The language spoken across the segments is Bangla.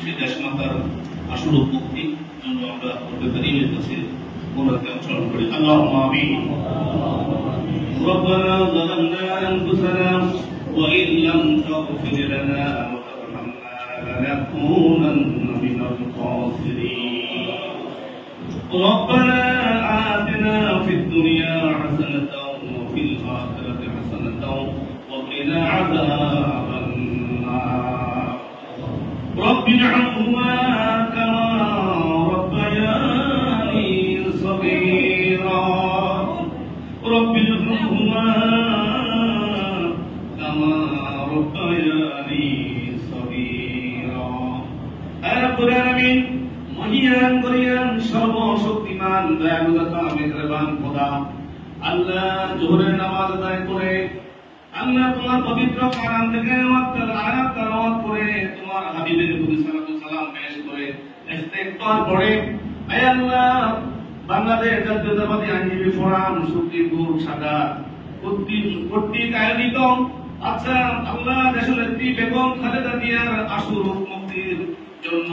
সে দেশমাতার আসল মুক্তি জন্য আমরা কারিমের কাছে মোনাতে অংশগ্রহণ করি আল্লাহ আমিন ربنا ظلمنا أنفسنا وإن لم تغفر لنا وترحمنا لنكونن من الخاسرين ربنا آتنا في الدنيا حسنة وفي الآخرة حسنة وقنا عذاب رب ارحمهما كما ربياني صغيرا رب ارحمهما كما ربياني صغيرا رب العالمين মহিয়ান করিয়ান সর্বশক্তিমান দয়ালুদাতা মেহরবান খোদা আল্লাহ জোহরের নামাজ আদায় করে আল্লাহ তোমার পবিত্র কালাম থেকে আয়াত তেলাওয়াত করে তোমার হাবিবের প্রতি সালাতু সালাম পেশ করে ইস্তেগফার আয় আল্লাহ, বাংলাদেশ জাতীয়তাবাদী আইনজীবী ফোরাম সুপ্রিমপুর সাদা কর্তৃক আচ্ছা আল্লাহ দেশনেত্রী বেগম খালেদা জিয়ার আশুর মুক্তির জন্য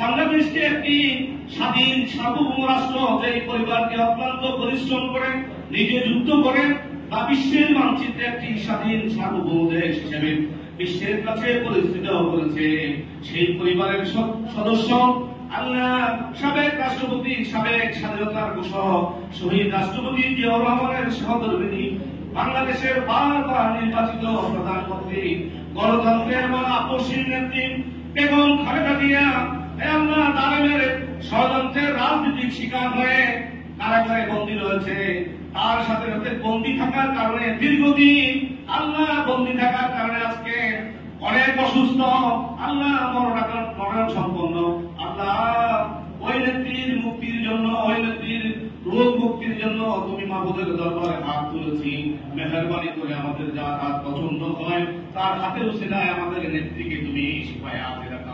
বাংলাদেশকে একটি স্বাধীন সার্বভৌম রাষ্ট্র যে পরিবারকে অক্লান্ত পরিশ্রম করে, নিজে যুদ্ধ করে বা বিশ্বের মানচিত্রে একটি স্বাধীন সার্বভৌম দেশ হিসেবে বিশ্বের কাছে পরিচিত করেছে সেই পরিবারের সদস্য আল্লাহ সাবেক রাষ্ট্রপতি, সাবেক স্বাধীনতার ঘোষক শহীদ রাষ্ট্রপতি জিয়াউর রহমানের সহধর্মিনী বাংলাদেশের বারবার নির্বাচিত প্রধানমন্ত্রী, গণতন্ত্রের এবং আপসীর নেত্রী বেগম খালেদা জিয়া রাজনৈতিক শিকার হয়ে কারাগারে বন্দী রয়েছে। তার সাথে সাথে বন্দী থাকার কারণে দীর্ঘদিন আল্লাহ বন্দী থাকার কারণে আজকে অনেক অসুস্থ, আল্লাহ মরণ সম্পন্ন আল্লাহ ওই নেত্রীর মুক্তির জন্য, ওই নেত্রীর রোগ মুক্তির জন্য তুমি মাহবুদের দরবারে হাত তুলেছি। মেহরবানি করে আমাদের যা হাত পছন্দ হয়, তার হাতের উসিলায় আমাদের নেত্রীকে তুমি শিপায় আখেরা কামেরা